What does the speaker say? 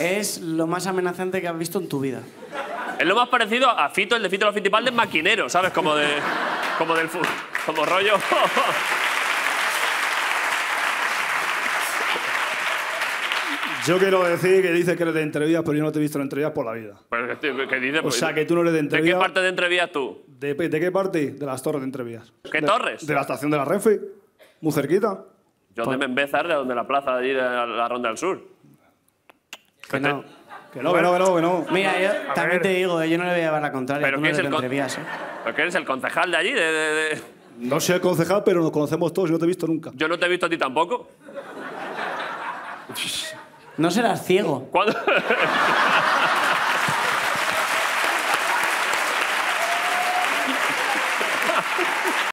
es lo más amenazante que has visto en tu vida. Es lo más parecido a Fito, el de Fito los Fitipaldes maquinero, ¿sabes? Como de. Como del. fu- Como rollo. Yo quiero decir que dices que eres de entrevías, pero yo no te he visto en entrevías por la vida. Pues, ¿qué- ¿Qué dices? O sea, que tú no eres de ¿De qué parte de entrevías tú? ¿De, de qué parte? De las torres de entrevías. ¿Qué De- torres? De la estación de la Renfe. Muy cerquita. Yo de Membezar, de donde la plaza de allí de la, la Ronda del Sur. Que no. Que no, que no. Mira, yo también te digo, yo no le voy a llevar la contraria. Pero tú no ¿quién es ¿eh? el concejal de allí? No soy el concejal, pero nos conocemos todos y no te he visto nunca. Yo no te he visto a ti tampoco. No serás ciego. ¿Cuándo?